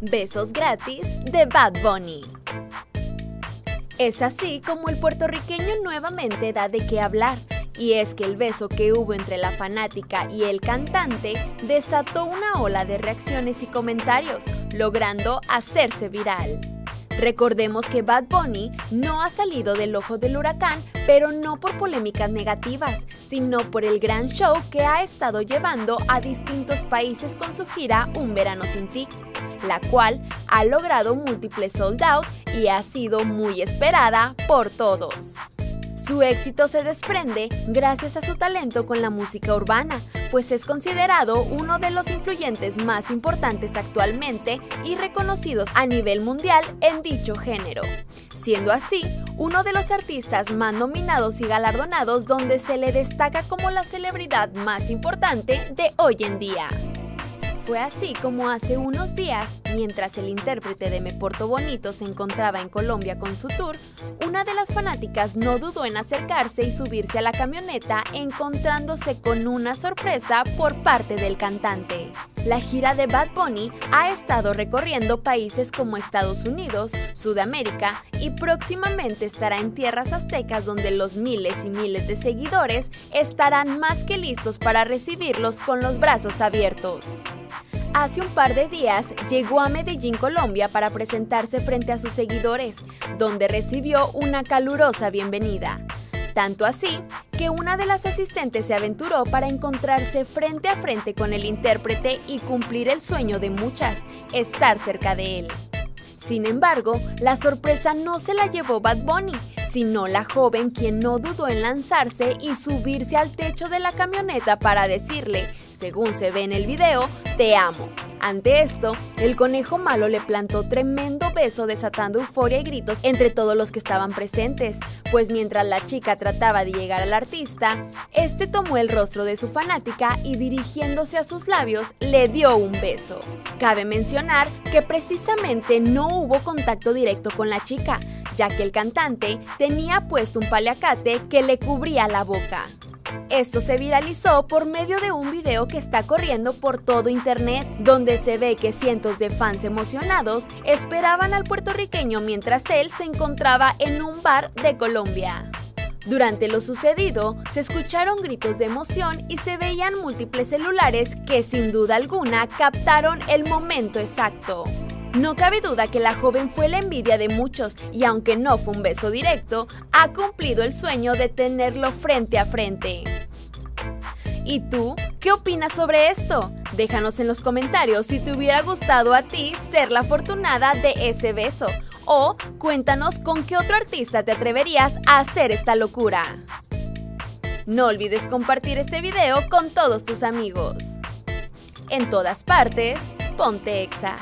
Besos gratis de Bad Bunny. Es así como el puertorriqueño nuevamente da de qué hablar, y es que el beso que hubo entre la fanática y el cantante desató una ola de reacciones y comentarios, logrando hacerse viral. Recordemos que Bad Bunny no ha salido del ojo del huracán, pero no por polémicas negativas, sino por el gran show que ha estado llevando a distintos países con su gira Un Verano Sin Ti, la cual ha logrado múltiples sold out y ha sido muy esperada por todos. Su éxito se desprende gracias a su talento con la música urbana, pues es considerado uno de los influyentes más importantes actualmente y reconocidos a nivel mundial en dicho género, siendo así uno de los artistas más nominados y galardonados donde se le destaca como la celebridad más importante de hoy en día. Fue así como hace unos días, mientras el intérprete de Me Porto Bonito se encontraba en Colombia con su tour, una de las fanáticas no dudó en acercarse y subirse a la camioneta encontrándose con una sorpresa por parte del cantante. La gira de Bad Bunny ha estado recorriendo países como Estados Unidos, Sudamérica y próximamente estará en tierras aztecas donde los miles y miles de seguidores estarán más que listos para recibirlos con los brazos abiertos. Hace un par de días llegó a Medellín, Colombia, para presentarse frente a sus seguidores, donde recibió una calurosa bienvenida. Tanto así que una de las asistentes se aventuró para encontrarse frente a frente con el intérprete y cumplir el sueño de muchas, estar cerca de él. Sin embargo, la sorpresa no se la llevó Bad Bunny, sino la joven quien no dudó en lanzarse y subirse al techo de la camioneta para decirle, según se ve en el video, te amo. Ante esto, el conejo malo le plantó tremendo beso desatando euforia y gritos entre todos los que estaban presentes, pues mientras la chica trataba de llegar al artista, este tomó el rostro de su fanática y dirigiéndose a sus labios le dio un beso. Cabe mencionar que precisamente no hubo contacto directo con la chica, ya que el cantante tenía puesto un paliacate que le cubría la boca. Esto se viralizó por medio de un video que está corriendo por todo internet, donde se ve que cientos de fans emocionados esperaban al puertorriqueño mientras él se encontraba en un bar de Colombia. Durante lo sucedido, se escucharon gritos de emoción y se veían múltiples celulares que sin duda alguna captaron el momento exacto. No cabe duda que la joven fue la envidia de muchos y aunque no fue un beso directo, ha cumplido el sueño de tenerlo frente a frente. ¿Y tú? ¿Qué opinas sobre esto? Déjanos en los comentarios si te hubiera gustado a ti ser la afortunada de ese beso. O cuéntanos con qué otro artista te atreverías a hacer esta locura. No olvides compartir este video con todos tus amigos. En todas partes, ponte exa.